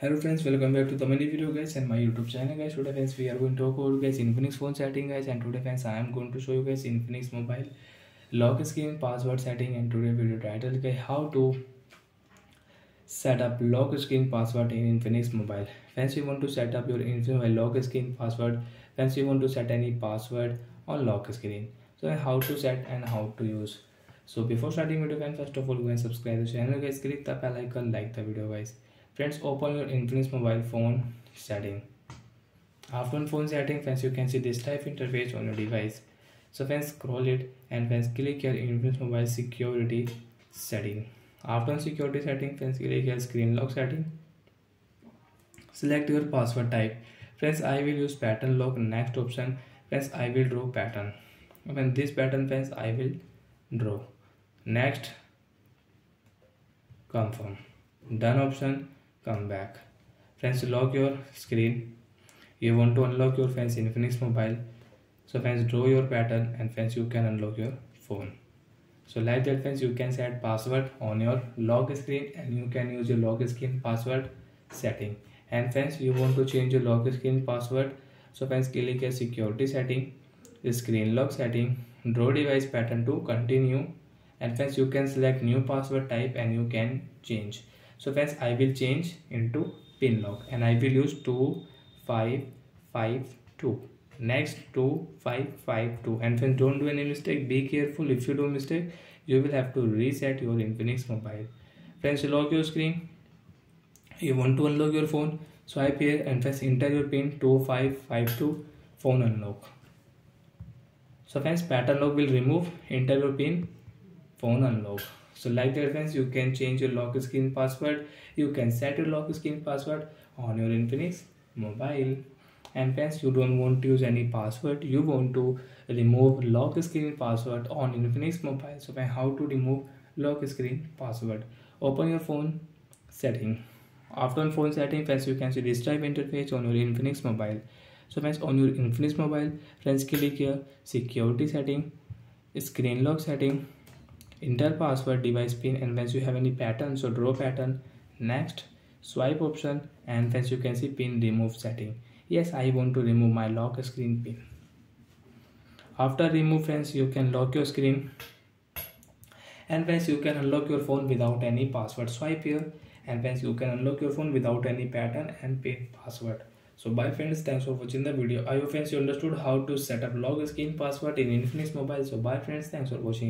Hello friends welcome back to तमिली video guys and my YouTube channel guys today friends we are going to talk guys Infinix phone setting guys and today friends I am going to show you guys Infinix mobile lock screen password setting and today video title guys how to setup lock screen password in Infinix mobile friends you want to setup your Infinix lock screen password friends you want to set any password on lock screen so how to set and how to use so before starting video fan first of all guys subscribe channel guys click the bell icon like the video guys friends open your infinix mobile phone setting. After phone setting friends you can see this type interface on your device. So friends scroll it and friends click your infinix mobile security setting. After security setting friends click here screen lock setting. Select your password type. Friends i will use pattern lock. Next option friends i will draw pattern. When this pattern friends i will draw. Next confirm. Done option come back. Friends lock your screen. You want to unlock your friends infinix mobile. So friends draw your pattern and friends you can unlock your phone. So like that friends you can set password on your lock screen and you can use your lock screen password setting. And friends you want to change your lock screen password. So friends click a security setting screen lock setting draw device pattern to continue. And friends you can select new password type and you can change so friends i will change into pin lock and i will use 2552 next 2552 and friends don't do any mistake. Be careful. If you do mistake you will have to reset your infinix mobile. Friends lock your screen. You want to unlock your phone? Swipe here and press enter your pin 2552 phone unlock. So friends pattern lock will remove. Enter your pin phone unlock. So like that friends you can change your lock screen password. You can set your lock screen password on your infinix mobile. And friends you don't want to use any password. You want to remove lock screen password on infinix mobile. So how to remove lock screen password? Open your phone setting. After phone setting friends you can see this type interface on your infinix mobile. So friends on your infinix mobile friends click here. Security setting screen lock setting enter password device pin and once you have any pattern so draw pattern next swipe option and once you can see pin remove setting. Yes i want to remove my lock screen pin. After remove friends you can lock your screen and friends you can unlock your phone without any password swipe here and friends you can unlock your phone without any pattern and pin password. So bye friends thanks for watching the video. I hope friends you understood how to set up lock screen password in infinix mobile. So bye friends thanks for watching